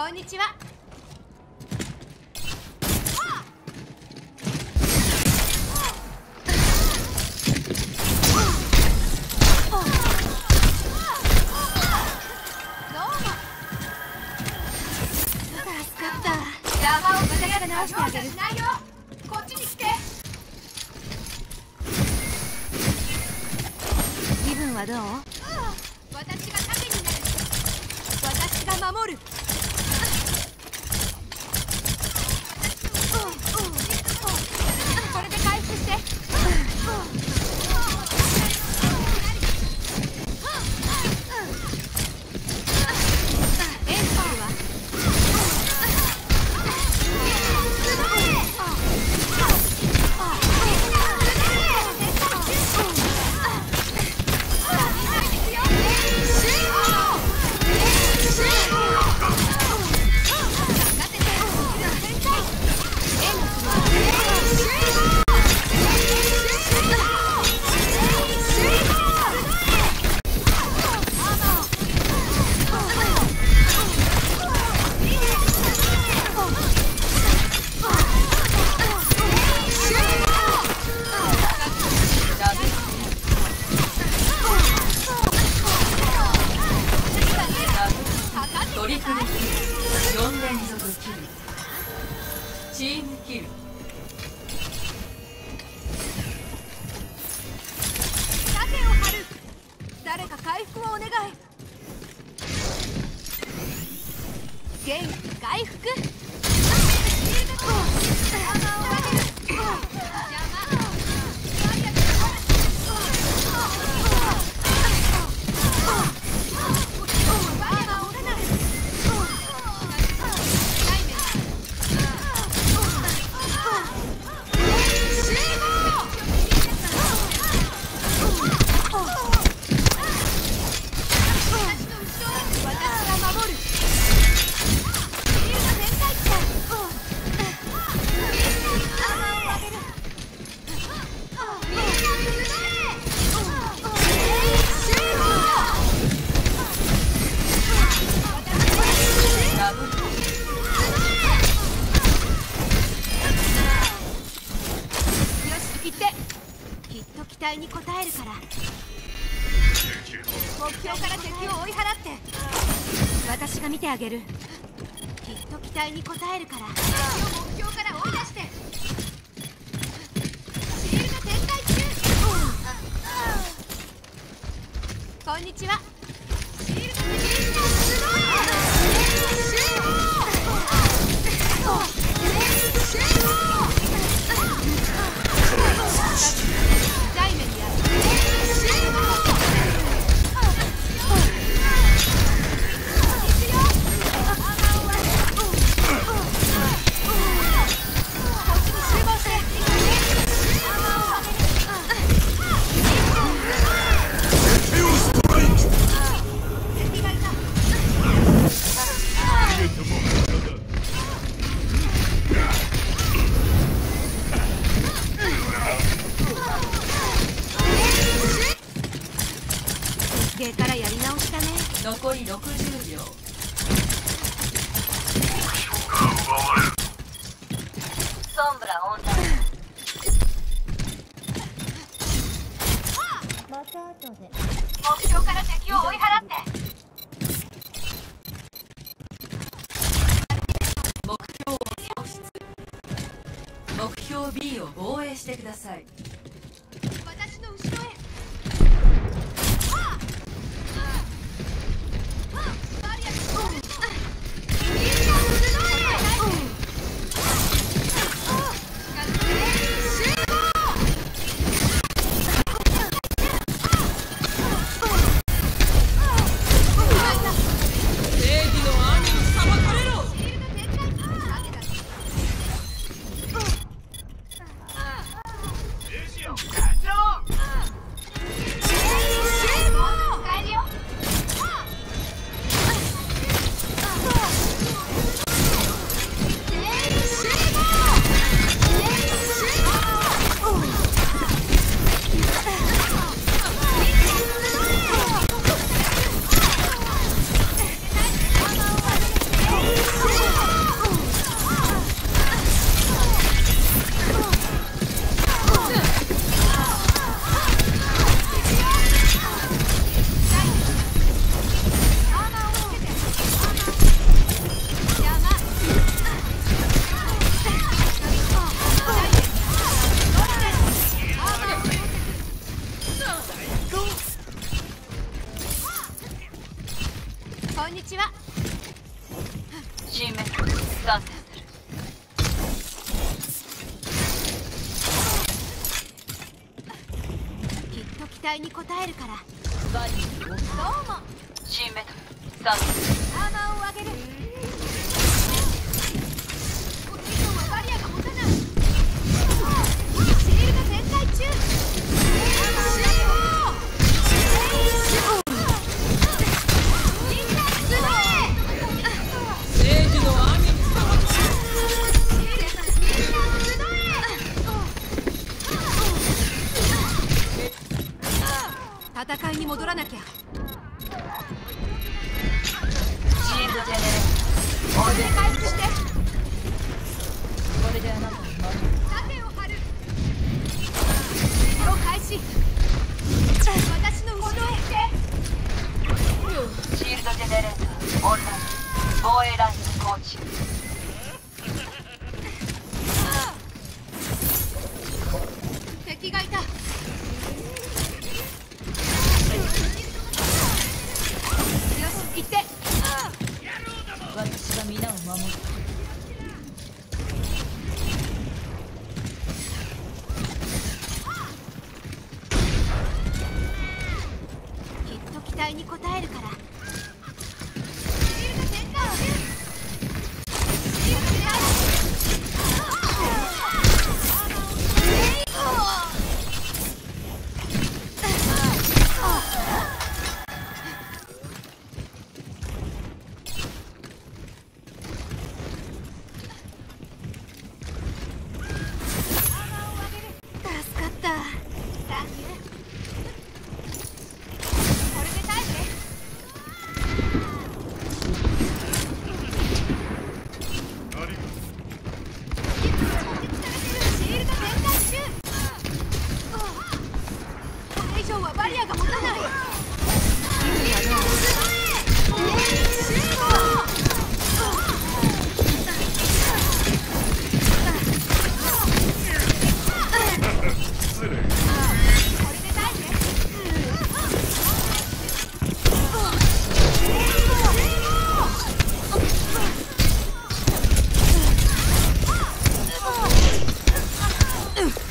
こんにちは。直してあげるないよこっちに来て気分はどう？私が盾になる。私が守るチームあげる。きっと期待に応えるから。敵を目標から追い出して。シールド展開中。こんにちはからやり直しだね。残り60秒。ソンブラオンライン目標から敵を追い払って。目標を喪失目標 B を防衛してください期待に応えるから。バリどうも。新メサー。を上げる。じゃねこれで回復してこれであなた盾を張る開始私のシールドジェネレーターオンライン防衛ラインコーチ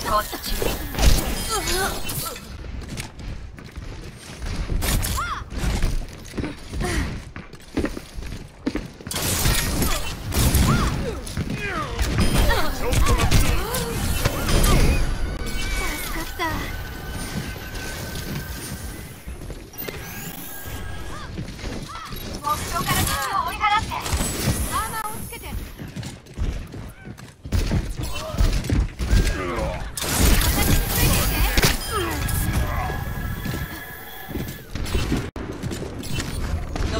高级精灵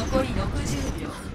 残り60秒。